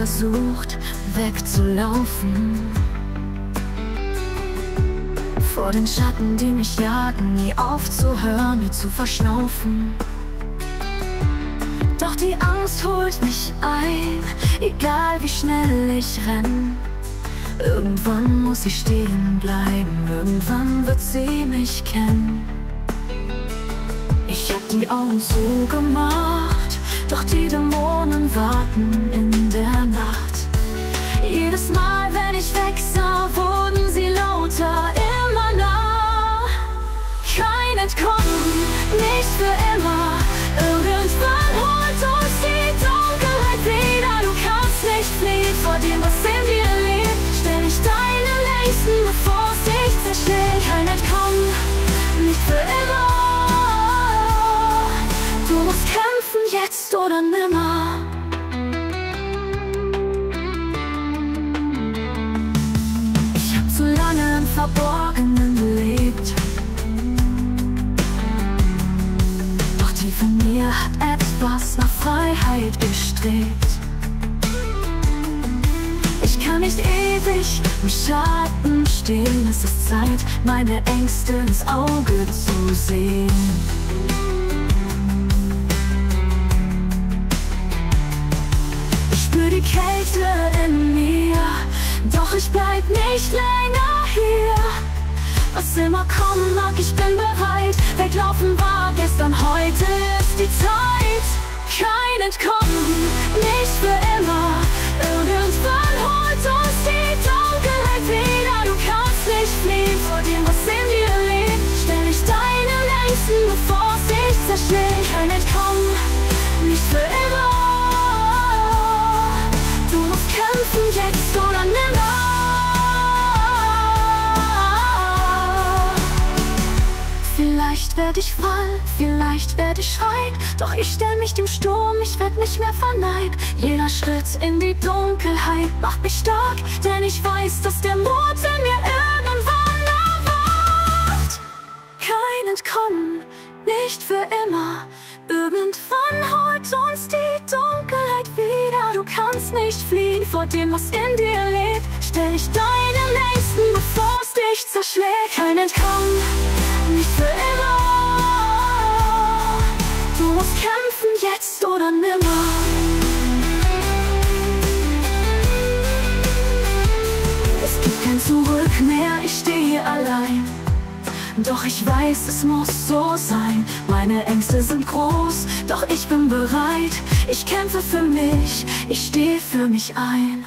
versucht, wegzulaufen. Vor den Schatten, die mich jagen, nie aufzuhören, nie zu verschnaufen. Doch die Angst holt mich ein, egal wie schnell ich renn. Irgendwann muss sie stehen bleiben, irgendwann wird sie mich kennen. Ich hab die Augen zugemacht, doch die Dämonen warten in oder nimmer. Ich hab zu lange im Verborgenen gelebt. Doch tief in mir hat etwas nach Freiheit gestrebt. Ich kann nicht ewig im Schatten stehen. Es ist Zeit, meine Ängste ins Auge zu sehen. Bleib nicht länger hier. Was immer kommen mag, ich bin bereit. Weglaufen war gestern, heute ist die Zeit. Kein Entkommen, nicht für immer. Irgendwann holt uns die Dunkelheit wieder. Du kannst nicht fliehen vor dem, was in dir lebt. Stell dich deine Nächsten, bevor es dich zerschlägt. Kein Entkommen, werd ich fallen, vielleicht werd ich schreien Doch ich stell mich dem Sturm, ich werd nicht mehr verneint Jeder Schritt in die Dunkelheit macht mich stark Denn ich weiß, dass der Mut in mir irgendwann erwacht. Kein Entkommen, nicht für immer. Irgendwann holt uns die Dunkelheit wieder. Du kannst nicht fliehen vor dem, was in dir lebt. Stell dich deine Nächsten, bevor es dich zerschlägt. Kein Entkommen, nicht für immer musst kämpfen, jetzt oder nimmer Es gibt kein Zurück mehr, ich stehe allein doch ich weiß, es muss so sein. Meine Ängste sind groß, doch ich bin bereit. Ich kämpfe für mich, ich stehe für mich ein.